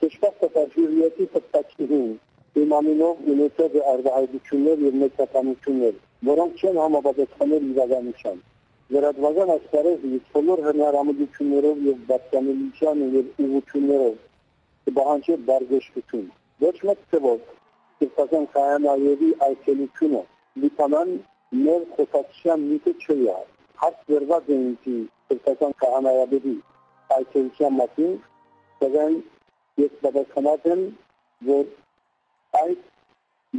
Ճշտակ կատարժույթի պատկերին իմանինով ունեցած արտահայտություններ եւ մեծականություններ, որոնք չեն համապատասխանել իրականության։ Լրատվական աշխարհի բոլոր հնարամիտություններով եւ բացկանելիության եւ ուղղություններով կբահանջի բարգեշտություն։ Ոչ մեկ թվով Սրբազան քահանայերի այցելությունը լիբանան մեր խոսակցության միտը չէ։ Հարց վերված է ինձ Սրբազան քահանայաբերի այցելության մասին, սակայն ես պատասխանած եմ, որ այդ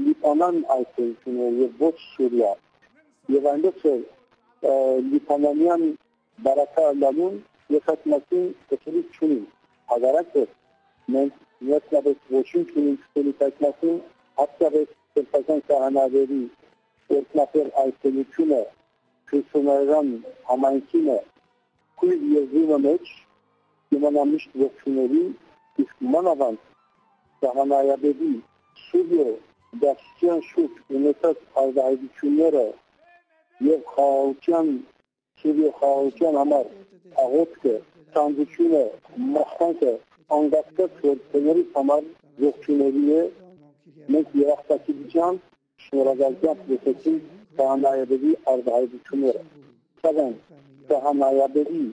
լիբանան այցելությունը եւ ոչ Սուրիա եւ այնպես որ լիբանանյան բարակալանուն եկածնացին կցրի չունի հագարակը մենք ներքնաբես ոչինչ ունենք ստելիկայտնացին հատկապես սրբազան կահանավերի երկնապեր այցելությունը քրիստոնեական համայնքինը քույր եզրինը մեջ իմանամիշտ ողջուների իսկ մանավանդ կահանայաբերի շուրջ դաշտյան շուրջ ունեցած հայդայությունները եւ խաղաղության շուրջ խաղաղության համար աղոթքը, ցանկությունը, մախանքը անգաստած որտեղի համար ողջունելի է մենք երախտագիտության շնորհակալությամբ լսեցին կահանայաբերի արտահայտությունները սակայն կահանայաբերի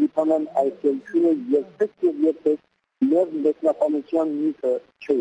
լիբանան այցելությունը երբեք եւ երբեք մեր մեկնաբանության նյութը չէ